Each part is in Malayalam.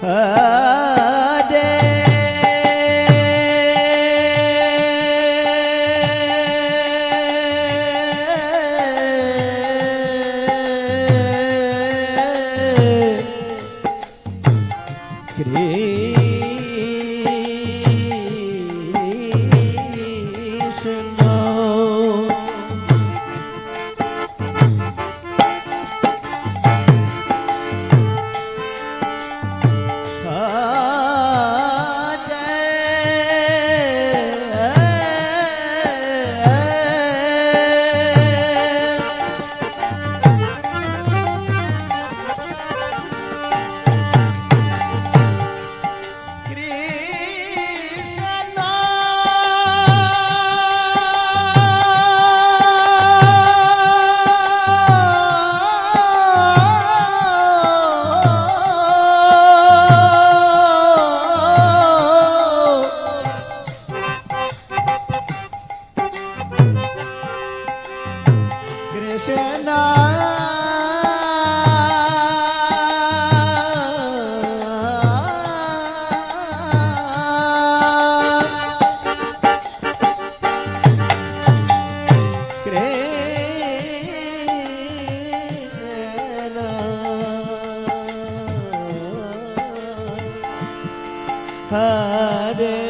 Krishna Hare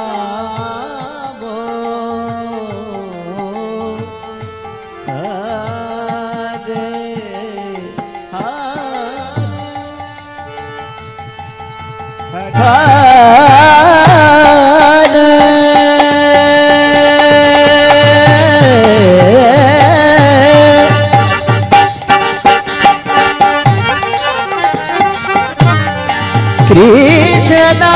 Krishna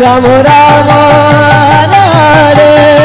Ram Ram રે